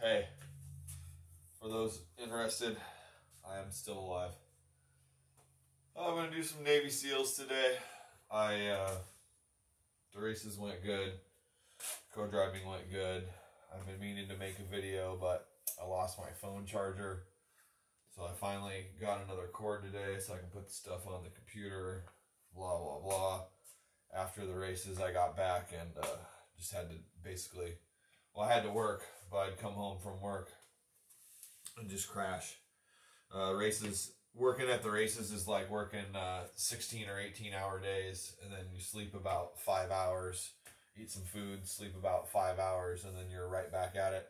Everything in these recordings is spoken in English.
hey, for those interested, I am still alive. I'm gonna do some Navy SEALs today. I uh, the races went good. Co-driving went good. I've been meaning to make a video, but I lost my phone charger. So I finally got another cord today so I can put the stuff on the computer. Blah blah blah. After the races, I got back and uh, just had to basically, well, I had to work, but I'd come home from work and just crash. Uh, races, working at the races is like working uh, 16 or 18 hour days, and then you sleep about five hours, eat some food, sleep about five hours, and then you're right back at it.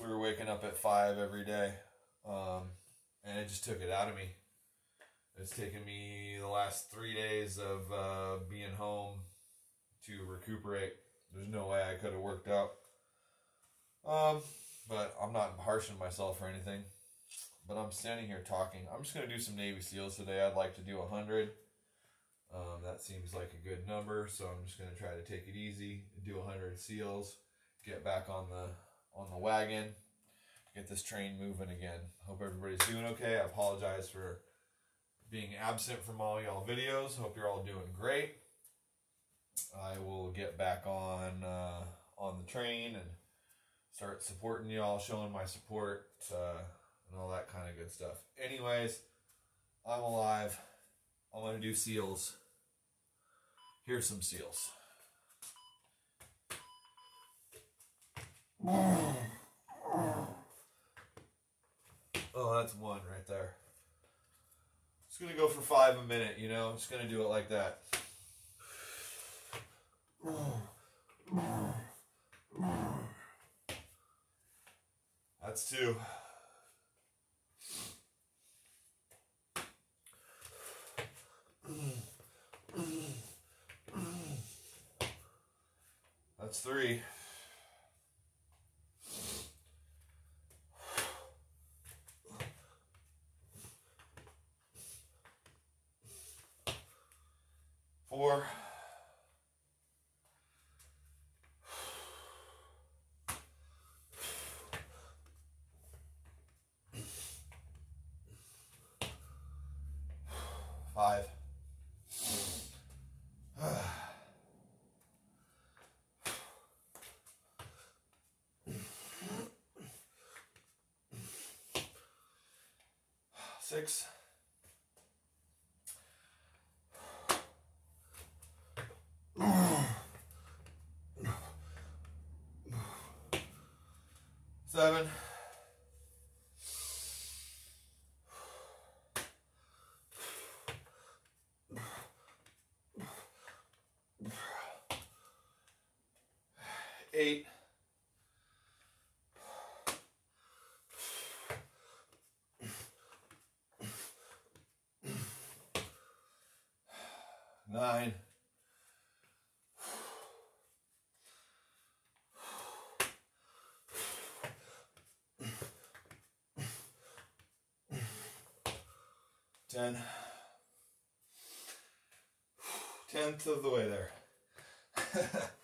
We were waking up at five every day, um, and it just took it out of me. It's taken me the last three days of uh, being home to recuperate. There's no way I could have worked out. Um, but I'm not harshing myself or anything. But I'm standing here talking. I'm just gonna do some Navy SEALs today. I'd like to do a hundred. Um, that seems like a good number, so I'm just gonna try to take it easy, do a hundred SEALs, get back on the on the wagon, get this train moving again. Hope everybody's doing okay. I apologize for being absent from all y'all videos. Hope you're all doing great. I will get back on uh, on the train and start supporting y'all, showing my support uh, and all that kind of good stuff. Anyways, I'm alive. I'm gonna do seals. Here's some seals. Oh, that's one right there. Just gonna go for five a minute, you know? Just gonna do it like that. That's two. That's three. Four. Five. Six. Seven. 10. Tenth of the way there.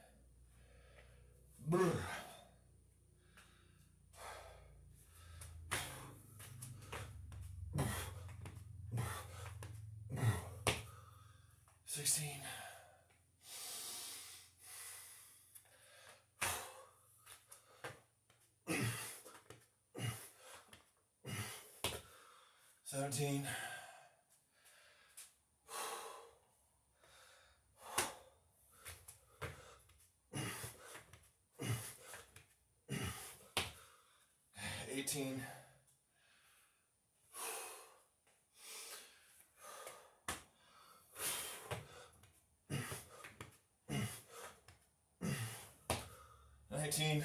17. Eighteen, nineteen.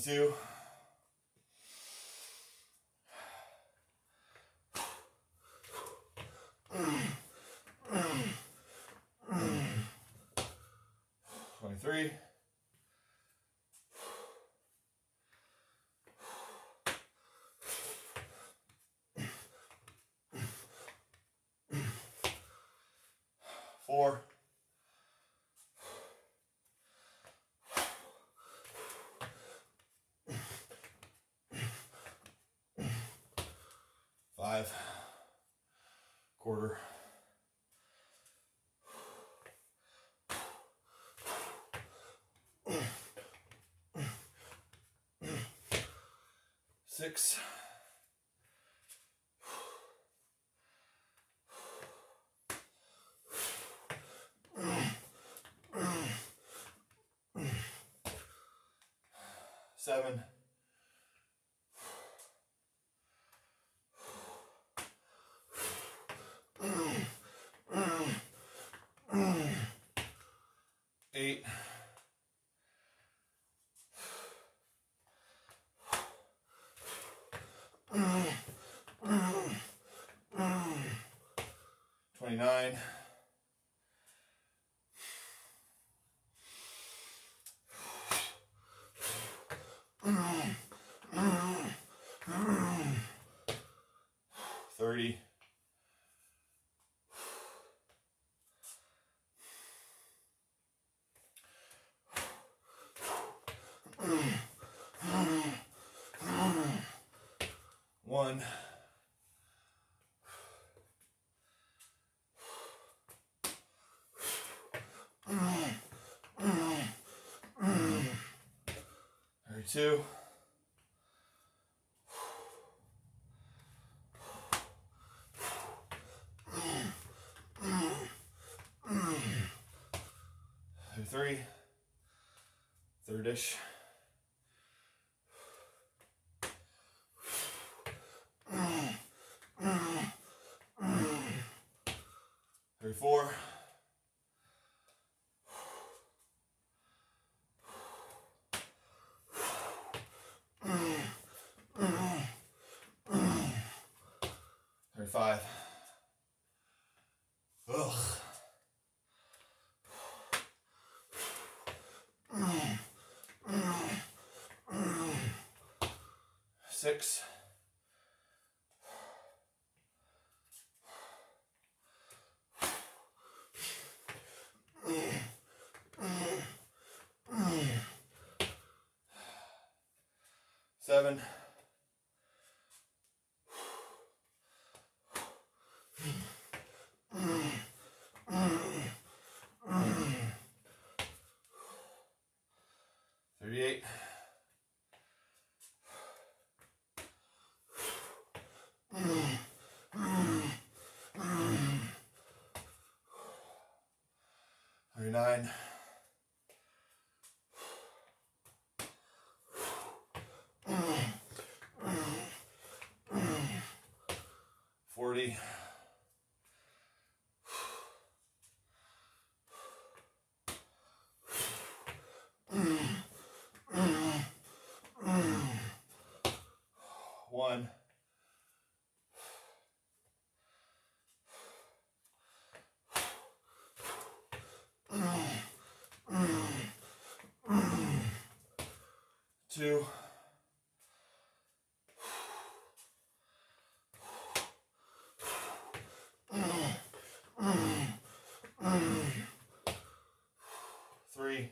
22. Five. Quarter. Six. Seven. Eight. Twenty-nine. Thirty. One. Thirty-two. Thirty-three. Third-ish. Thirty-five. Ugh. Six. 39 Two. Three.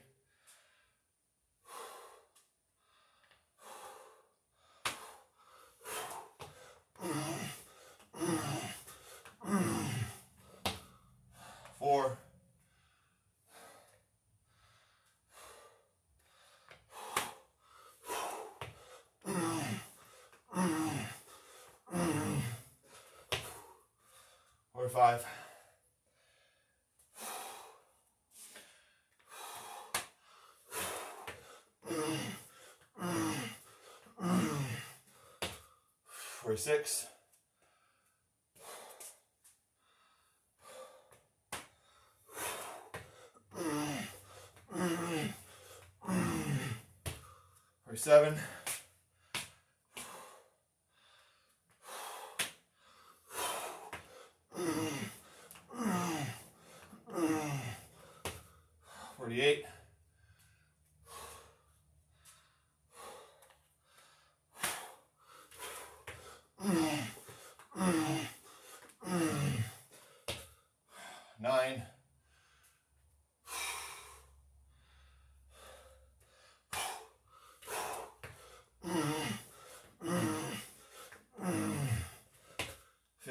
Forty-five. Forty-six. Forty-seven.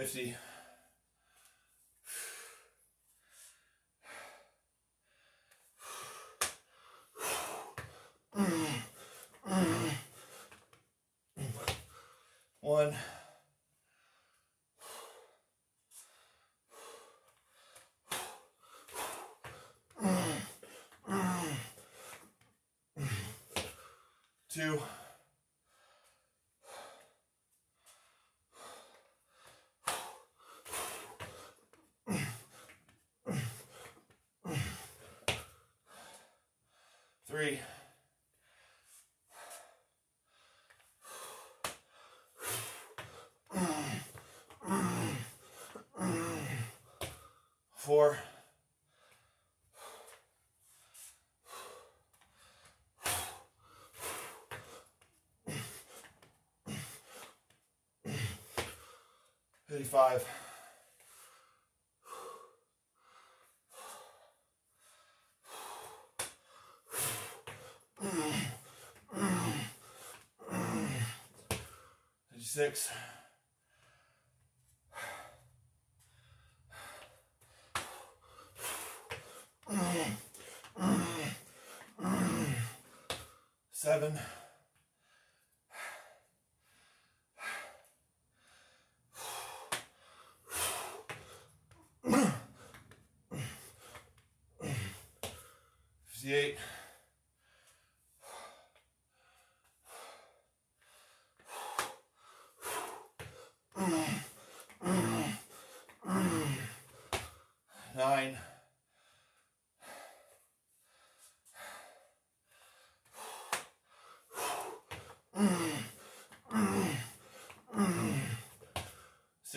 50. Three. Four. Fifty-five. Fifty-six. Seven.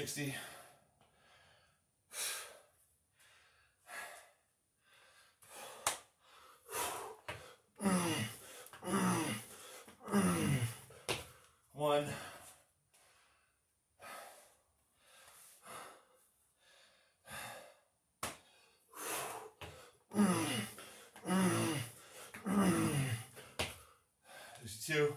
60. One. Two.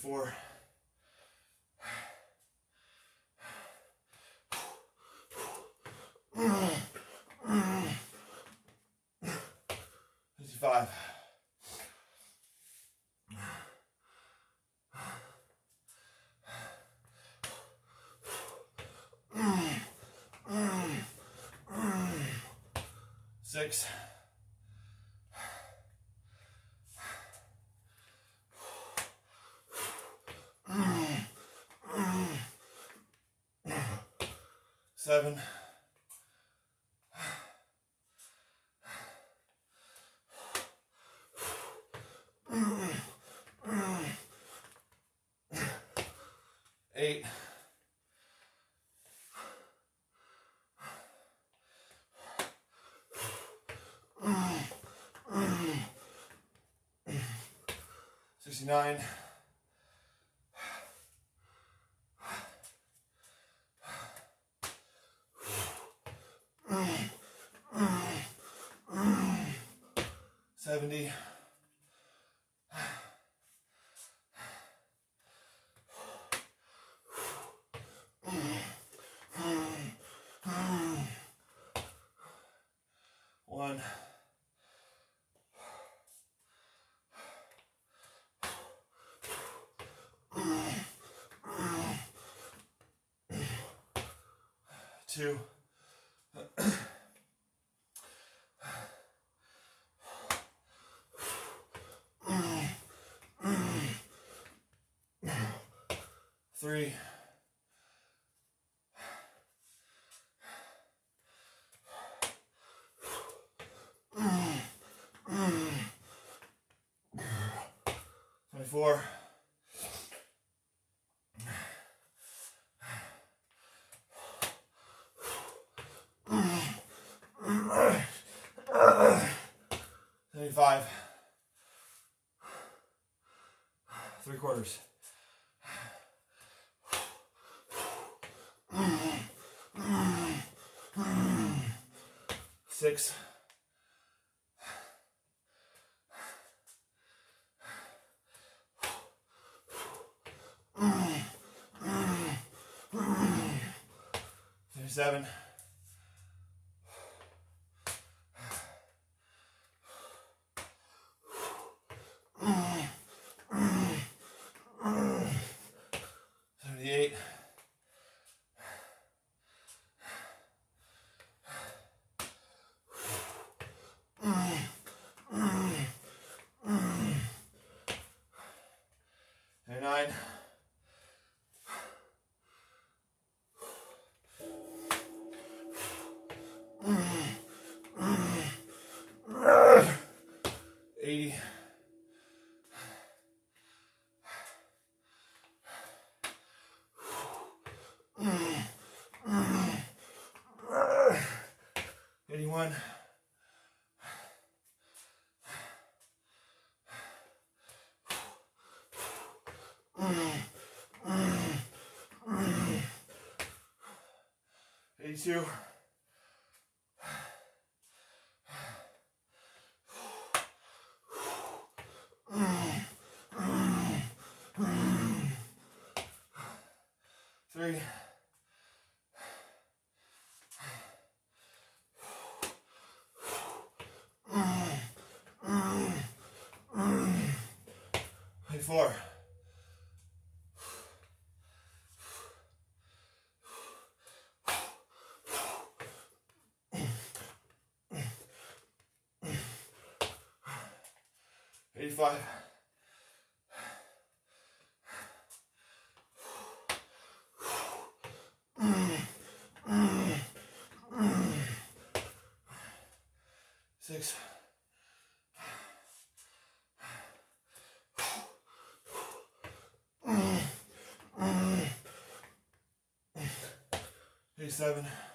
Sixty-four. Fifty-five. Six. Seven. Eight. Sixty-nine. Two, three, twenty-four. Three quarters. Six. Thirty-seven. two. Three. Four. 35. Six. 7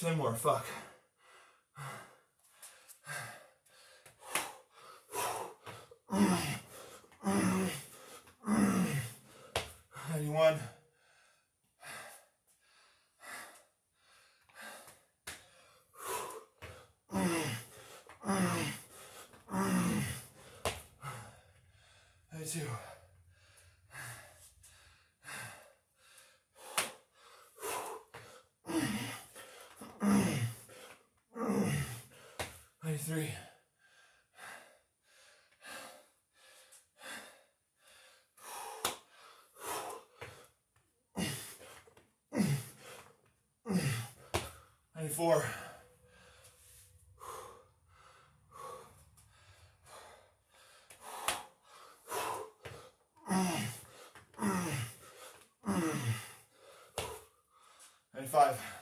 Ten more. Fuck. Ninety-three. Ninety-four. Ninety-five.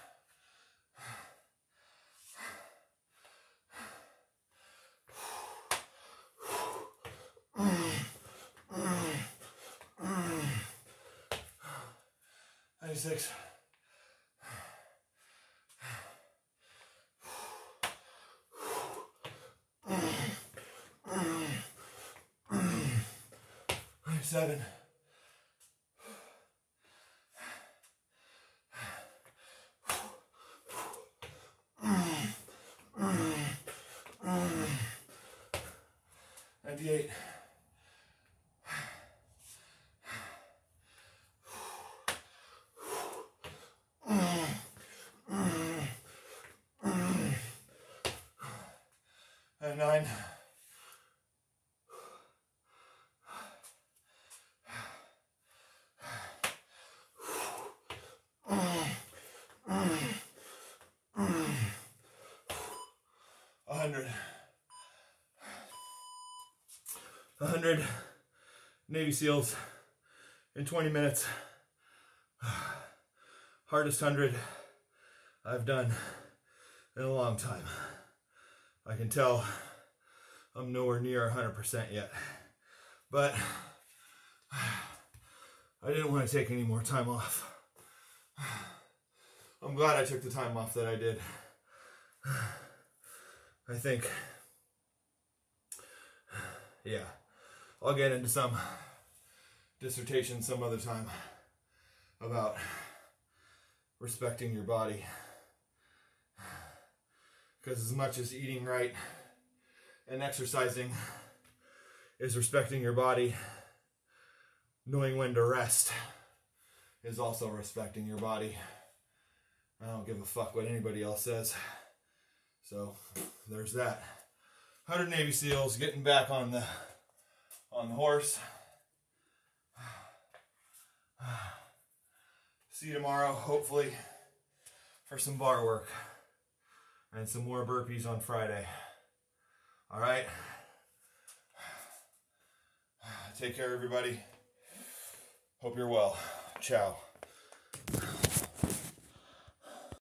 96. Seven. A hundred. Hundred Navy SEALs in 20 minutes. Hardest hundred I've done in a long time. I can tell I'm nowhere near 100% yet. But I didn't want to take any more time off. I'm glad I took the time off that I did. I think, yeah, I'll get into some dissertation some other time about respecting your body. Because as much as eating right and exercising is respecting your body, knowing when to rest is also respecting your body. I don't give a fuck what anybody else says. So there's that. 100 Navy SEALs getting back on the on the horse. See you tomorrow, hopefully, for some bar work and some more burpees on Friday. All right. Take care, everybody. Hope you're well. Ciao.